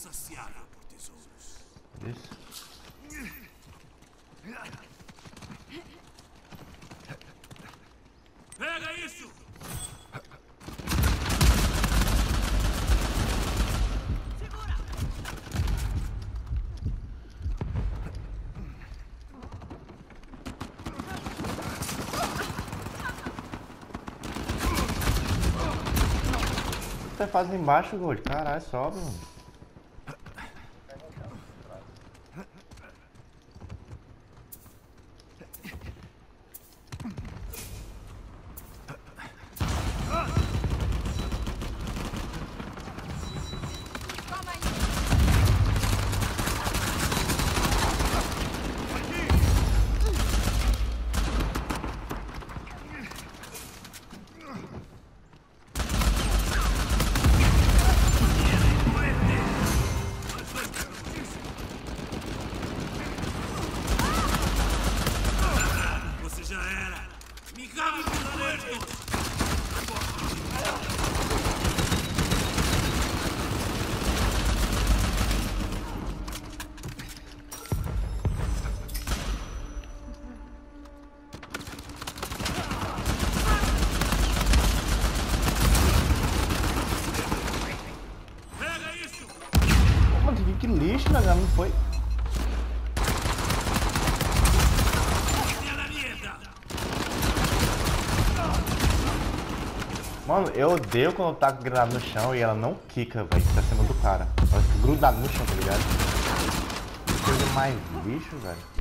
insaciável por tesouros. Isso. Pega isso! O que você faz embaixo, Gold? Caralho, sobe, mano. Mano, que, lixo, né? Não foi. Mano, eu odeio quando eu taco granada no chão e ela não quica, velho, pra cima do cara. Ela fica grudada no chão, tá ligado? Que Coisa mais lixo, velho.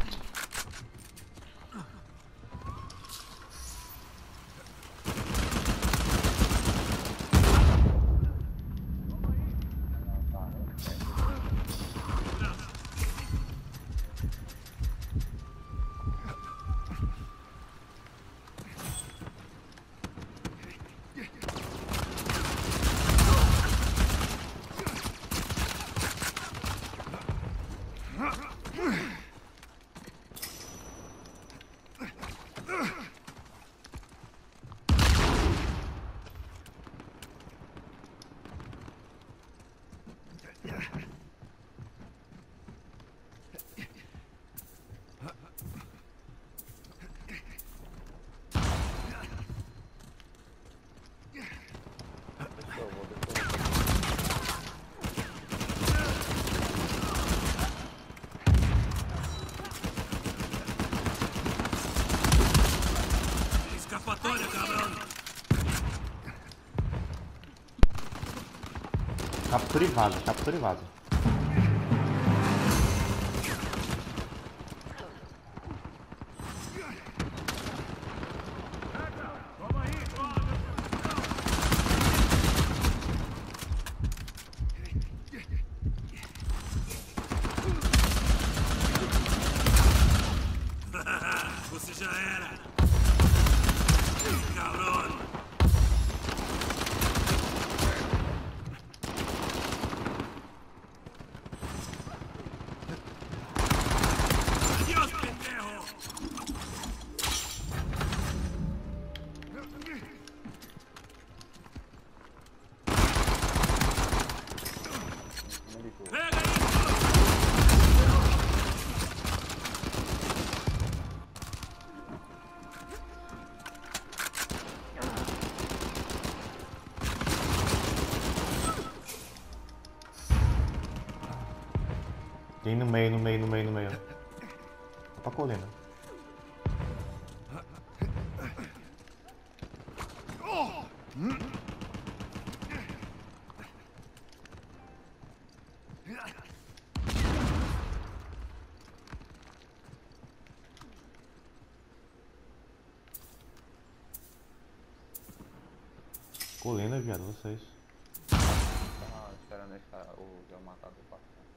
Captura e vaza. Tem no meio, no meio, no meio, no meio. Pra colina. Colina, viado, vocês. Tava esperando esse cara, o do passar.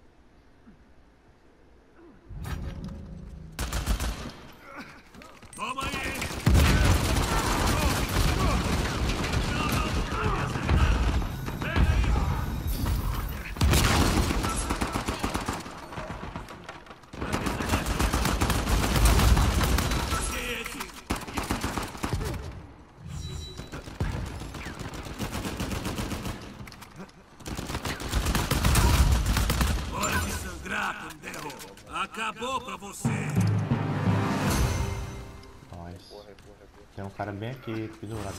Acabou pra você. Recua. Tem um cara bem aqui pendurado.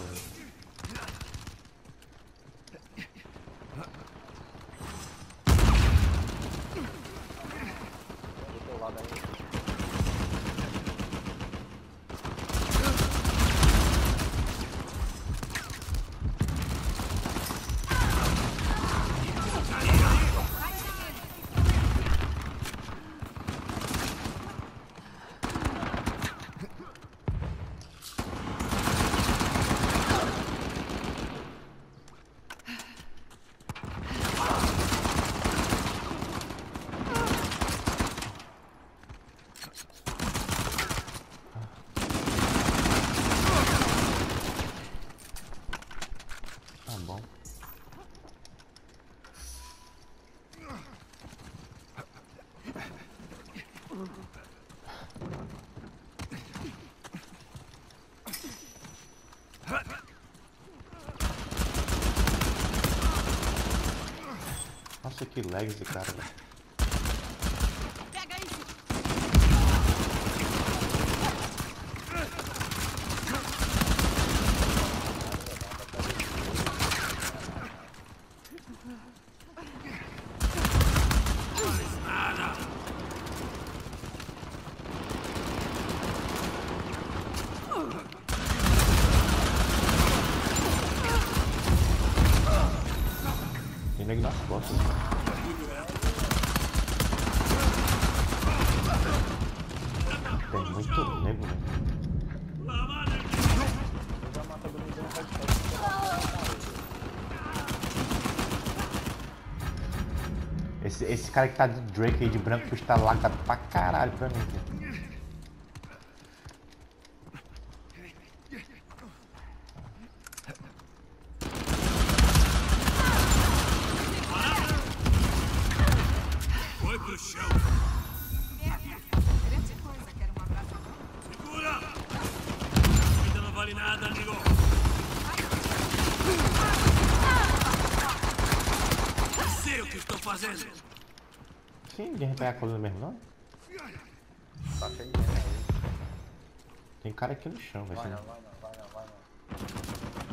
Nossa, que lag esse cara. Lag nas costas. Tem muito nego, headshot. Esse, esse cara que tá de Drake aí de branco custa laca pra caralho pra mim. velho. Vai pegar a coluna mesmo, não? Tá cheio de aí. Tem cara aqui no chão. Vai não- vai não, vai não, vai não.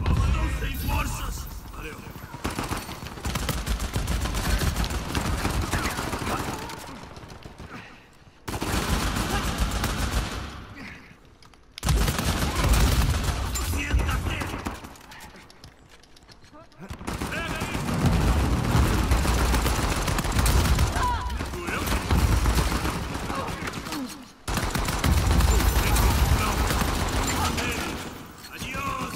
Não tem forças. Valeu. Siéntate. Pega aí. Doeu? Não. Adiós.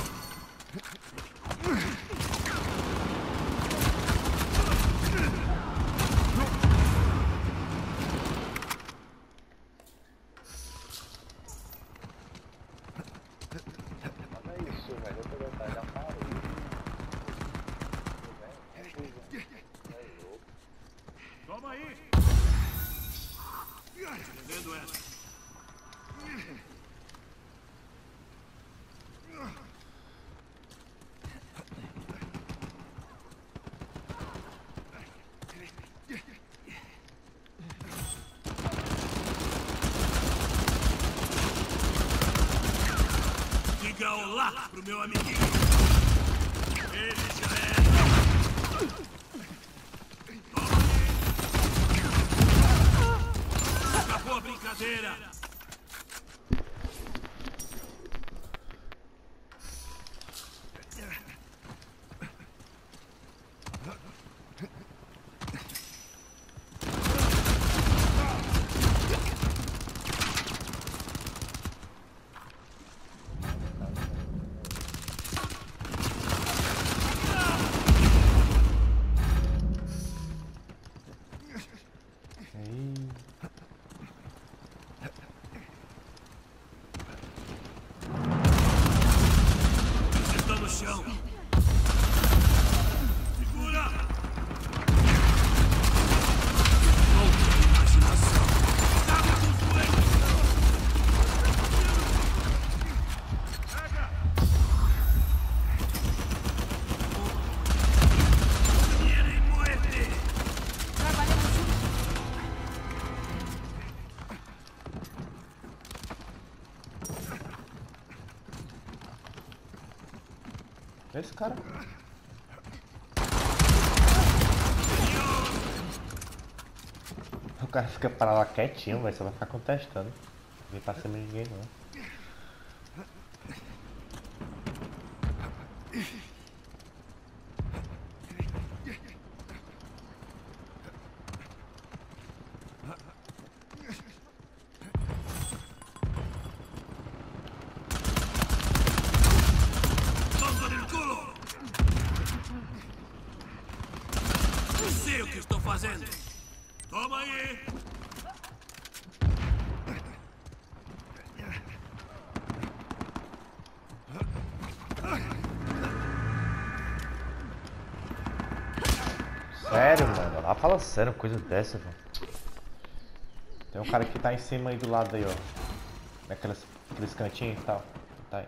Mas é isso, velho. Eu tô gostando, já parei. É coisa. É louco. Toma aí! Entendendo essa? Olá pro meu amiguinho. Ele já é. Esse cara. O cara fica parado lá quietinho, velho. Você vai ficar contestando. Não vem pra cima de ninguém não. Fala sério, coisa dessa, velho. Tem um cara que tá em cima aí do lado aí, ó. Naqueles, aqueles cantinhos e tal. Tá aí.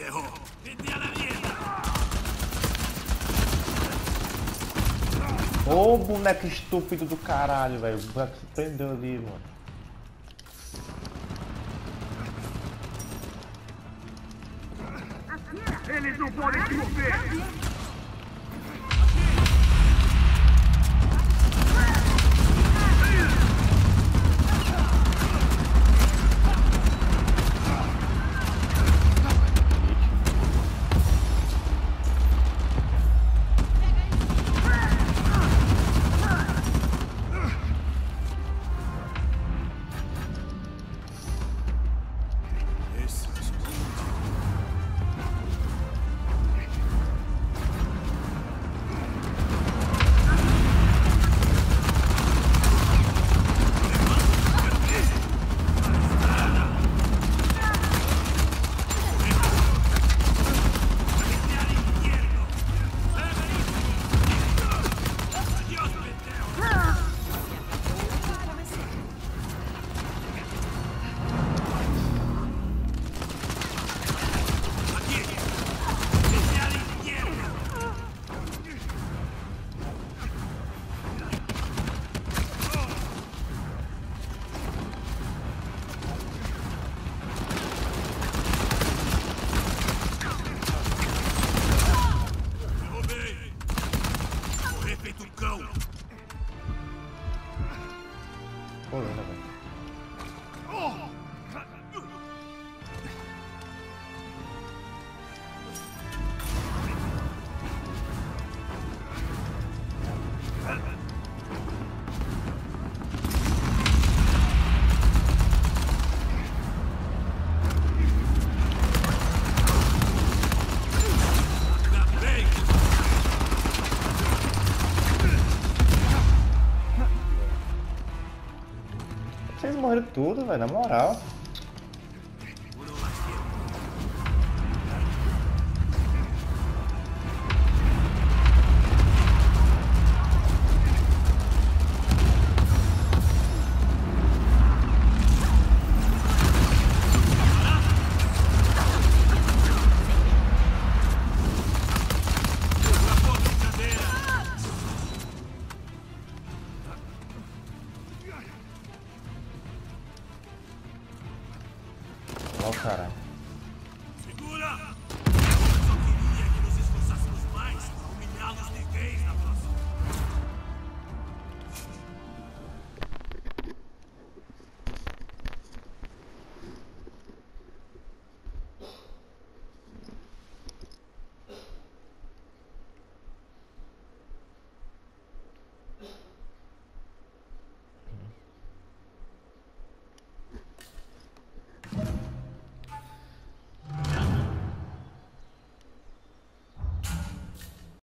Pendejo! Vete a la mierda! Ô boneco estúpido do caralho, velho. O boneco se prendeu ali, mano. Hold on, hold on. Tudo, velho, na moral.